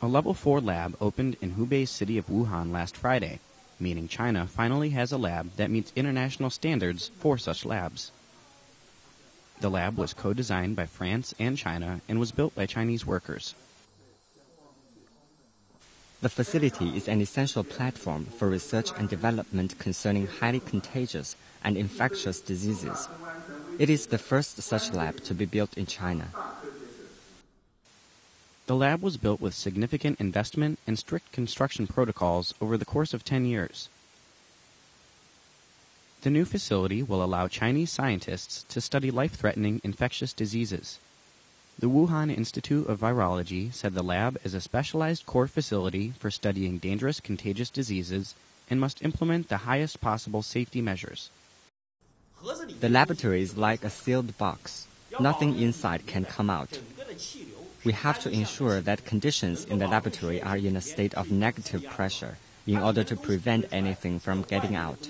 A level 4 lab opened in Hubei's city of Wuhan last Friday, meaning China finally has a lab that meets international standards for such labs. The lab was co designed by France and China and was built by Chinese workers. The facility is an essential platform for research and development concerning highly contagious and infectious diseases. It is the first such lab to be built in China. The lab was built with significant investment and strict construction protocols over the course of 10 years. The new facility will allow Chinese scientists to study life threatening infectious diseases. The Wuhan Institute of Virology said the lab is a specialized core facility for studying dangerous contagious diseases and must implement the highest possible safety measures. The laboratory is like a sealed box. Nothing inside can come out. We have to ensure that conditions in the laboratory are in a state of negative pressure in order to prevent anything from getting out.